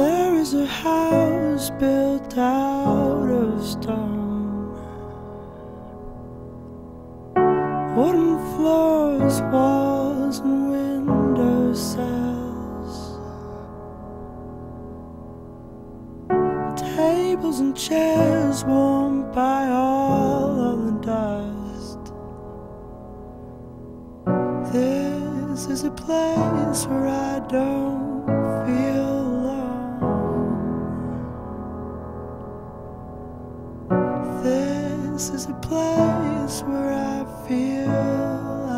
was a house built out of stone. Wooden floors, walls, and window sills. Tables and chairs warmed by all of the dust. This is a place where I don't This is a place where I feel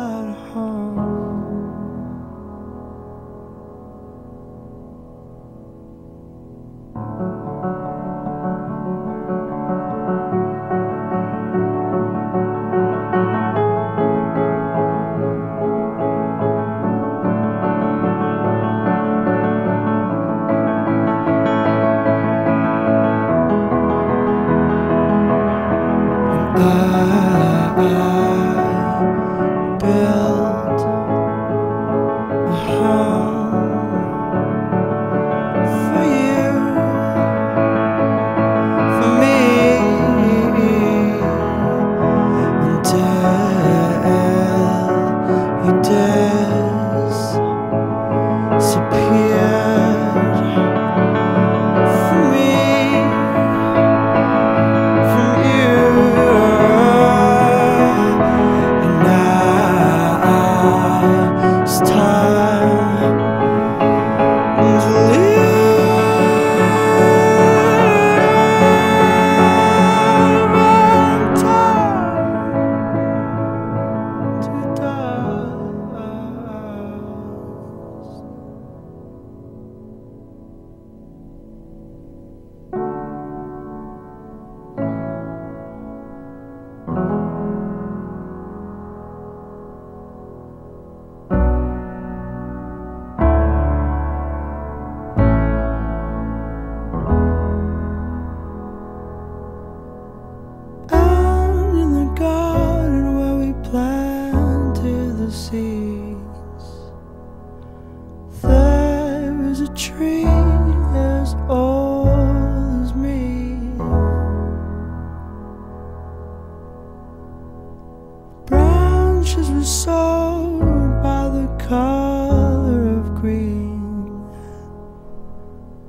Branches were sown by the color of green.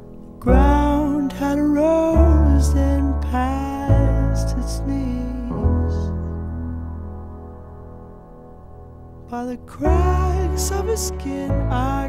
The ground had rose and past its knees. By the cracks of his skin, I.